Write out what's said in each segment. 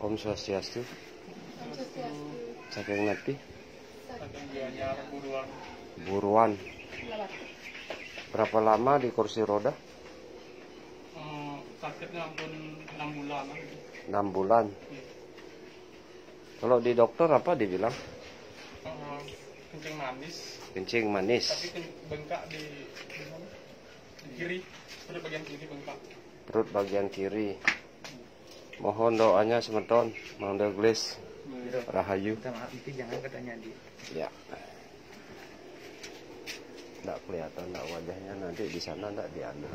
Om Swastiastu. Swastiastu. Saking dianyar buruan. Berapa lama di kursi roda? eh, sakitnya ampun 6 bulan. 6 bulan. Kalau di dokter apa dibilang? Eh, kencing manis Kencing manis. tapi bengkak di, di? Di kiri perut bagian kiri bengkak Perut bagian kiri. Mohon doanya semeton, Mang Douglas, Rahayu. Minta maaf itu jangan katanya di Ya. Tidak kelihatan enggak wajahnya nanti di sana enggak diambil.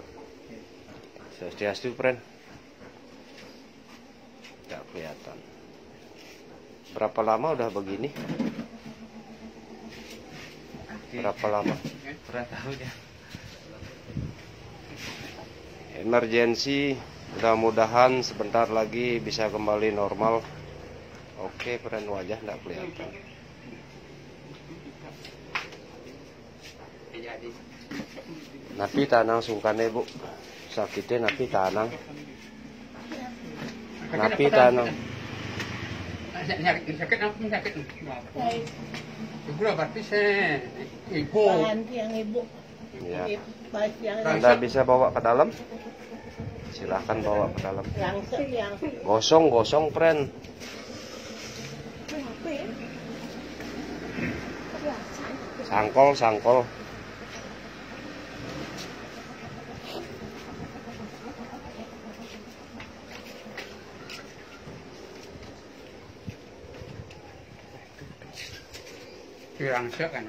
Swastiastu, friend. Tidak kelihatan. Berapa lama udah begini? Berapa lama? kurang tahu ya. Emergensi, mudah-mudahan sebentar lagi bisa kembali normal. Oke, friend wajah enggak kelihatan. Napi tanang sungkane bu, sakitnya napi tanang. Napi tanang. sakit sakit apa sakit? Baik. Ibu berarti saya ibu. Bahan yang ibu. Ya. Anda bisa bawa ke dalam? Silahkan bawa ke dalam. Gosong, gosong, friend. Sangkol, sangkol. Kurang syok kan.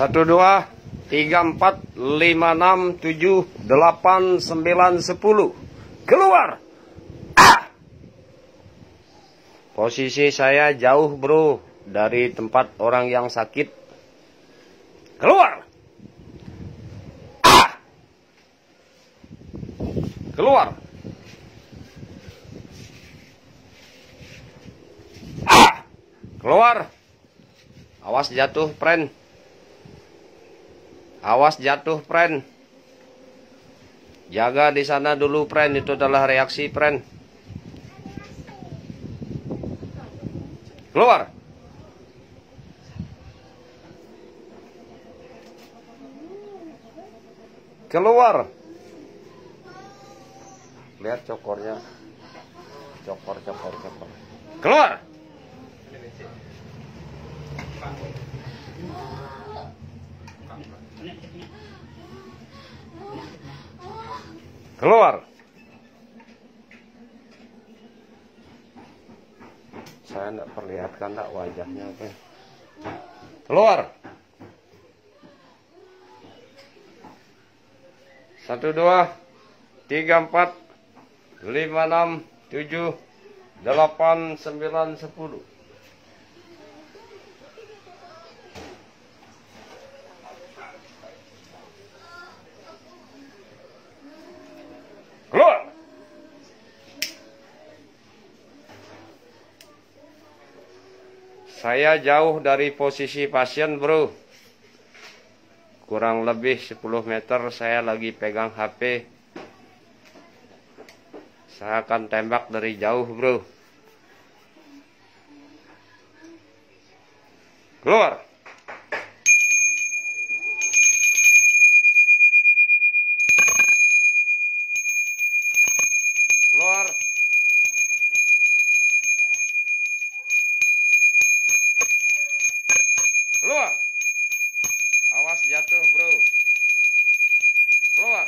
Satu dua tiga empat lima enam tujuh delapan sembilan sepuluh keluar. Ah! Posisi saya jauh bro dari tempat orang yang sakit. Keluar. Ah! Keluar. Ah! Keluar. Awas jatuh, friend. Awas jatuh, friend. Jaga di sana dulu, friend. Itu adalah reaksi, friend. Keluar. Keluar. Lihat cokornya. Cokor, cokor, cokor. Keluar. Keluar. Saya tidak perlihatkan tak wajahnya. Oke. Keluar. Satu dua tiga empat lima enam tujuh delapan sembilan sepuluh. Saya jauh dari posisi pasien, bro. Kurang lebih 10 meter saya lagi pegang HP. Saya akan tembak dari jauh, bro. Keluar. Keluar. Keluar. Awas jatuh, bro. Keluar.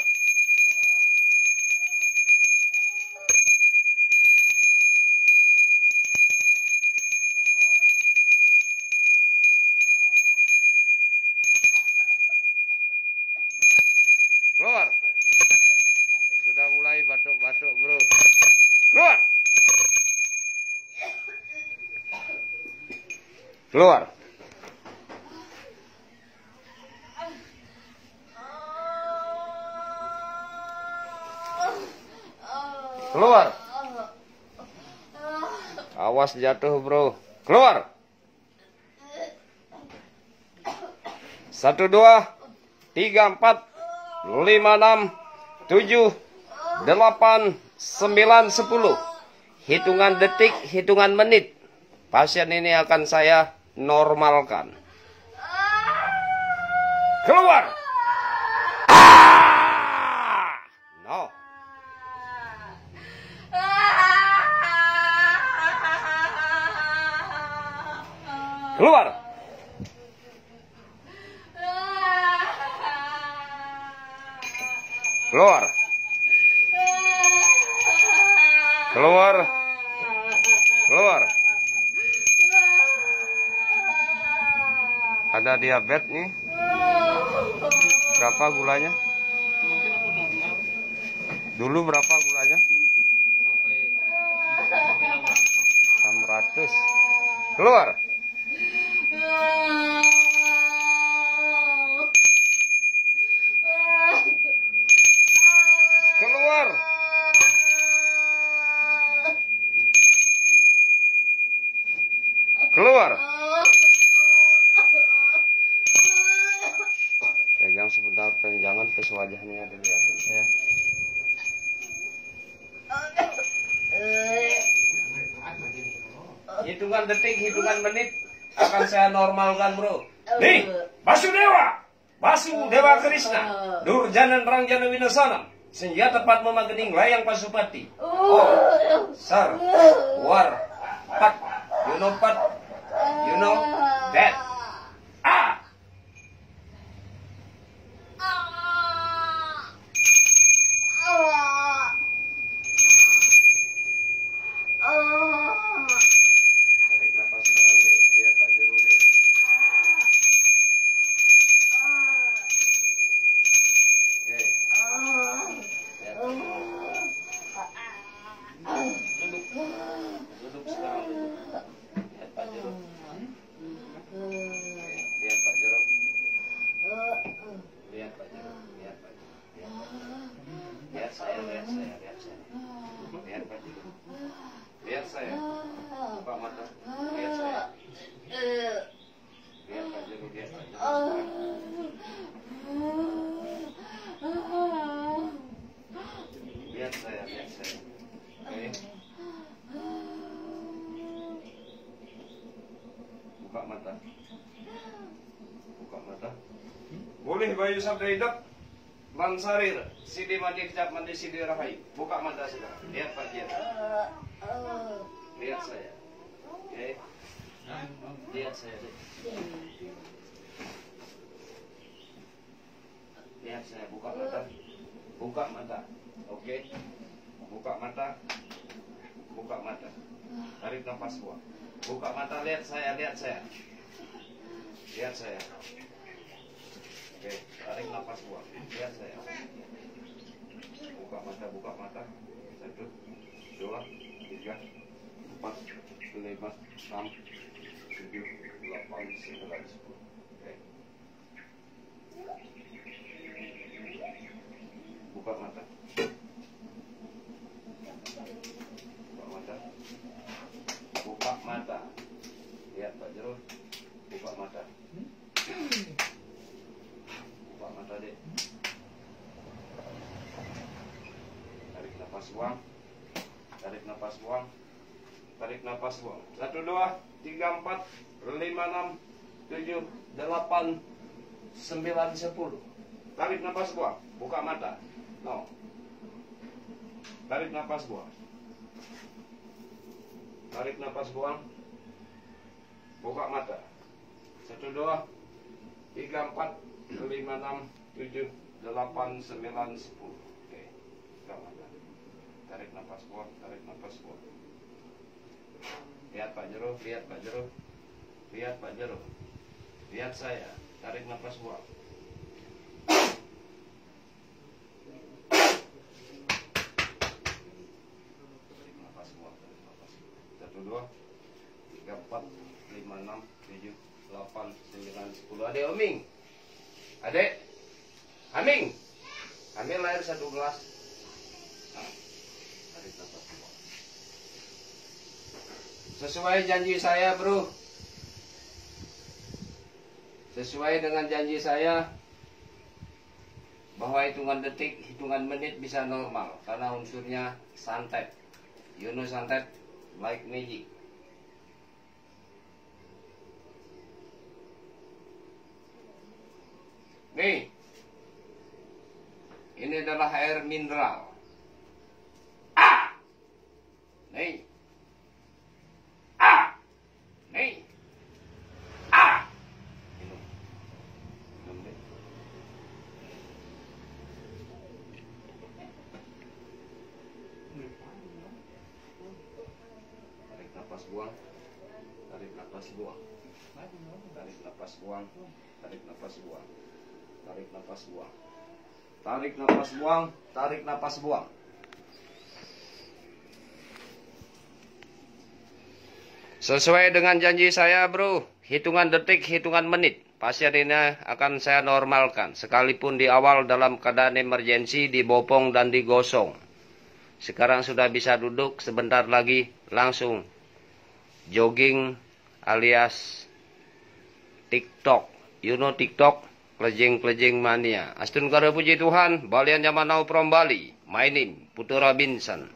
Keluar. Sudah mulai batuk-batuk, bro. Keluar. Keluar. Keluar. Awas jatuh bro. Keluar. Satu dua, tiga empat, lima enam, tujuh, delapan, sembilan, sepuluh. Hitungan detik, hitungan menit. Pasien ini akan saya normalkan. Keluar. Keluar. Keluar. Keluar. Keluar. Ada diabetes nih. Berapa gulanya? Dulu berapa gulanya? sampai 600. Keluar. Keluar. Keluar. Pegang sebentar, jangan ke wajahnya dilihatin. ya Hitungan detik, hitungan menit akan saya normalkan, Bro. Nih, Basudewa, Basudewa Krishna, Durjana Rangjana Winasana, senjata Padma Magening Layang Pasupati. Oh, Sar, War, Pat, you know Pat, you know that. Ah, tarik nafas sekarang, Dek. lihat Pak Jero, Dek. Oke, lihat. Duduk, duduk sekarang. duduk. Lihat Pak Jero. Oke, lihat Pak Jero. Lihat Pak Jero. Lihat Pak Jero. Lihat Pak Jero. Lihat saya, lihat saya, lihat saya. Lihat Pak Jero. Lihat saya. Buka mata. Lihat saya. Lihat lihat. Lihat saya, lihat saya. Oke. Buka mata. Buka mata. Boleh Bayu Sabda Hidup. Mansarir, Sidi Mandi Kecap Mandi Sidi Rahayu. Buka mata sekarang. Lihat Pak Jero. Lihat saya. Oke. Lihat saya. Lihat saya. Buka mata. Buka mata. Oke. Buka mata. Buka mata. Tarik nafas buang. Buka mata. Lihat saya. Lihat saya. Lihat saya. Oke. Tarik nafas buang. Lihat saya. Buka mata. Buka mata. Satu. Dua. Tiga. Empat. Lima. Enam. Tujuh. Delapan. Sembilan. Sepuluh. Oke. Buka mata. Buka mata. Buka mata. Lihat Pak Jero. Buka mata. Buka mata dek. Tarik nafas buang. Tarik nafas buang. Tarik nafas buang. Satu dua tiga empat lima enam tujuh delapan sembilan sepuluh. Tarik nafas buang. Buka mata. No. Tarik nafas buang. Tarik nafas buang. Buka mata. Satu dua tiga empat lima enam tujuh delapan sembilan sepuluh. Oke. Buka. Tarik nafas buang. Tarik nafas buang. Lihat Pak Jero. Lihat Pak Jero. Lihat Pak Jero. Lihat saya. Tarik nafas buang. Dua tiga empat lima enam tujuh delapan sembilan sepuluh. Adek Oming. Adek. Aming. Ambil air satu gelas. Tarik nafas buang. Sesuai janji saya, Bro. Sesuai dengan janji saya bahwa hitungan detik, hitungan menit bisa normal karena unsurnya santet. You know santet like magic. Nih. Ini adalah air mineral. Ah. Nih. Ah. Nih. Ah. Minum. Minum deh. Nafas buang. Tarik nafas buang. Tarik nafas buang. Tarik nafas buang. Tarik nafas buang. Tarik nafas buang. Tarik nafas buang. Sesuai dengan janji saya, bro. Hitungan detik, hitungan menit. Pasien ini akan saya normalkan. Sekalipun di awal dalam keadaan emergensi, dibopong dan digosong. Sekarang sudah bisa duduk, sebentar lagi langsung jogging alias TikTok. You know TikTok? Klejeng-klejeng mania. Astun karo puji Tuhan, balian zaman now from Bali. My name, Putu Robinson.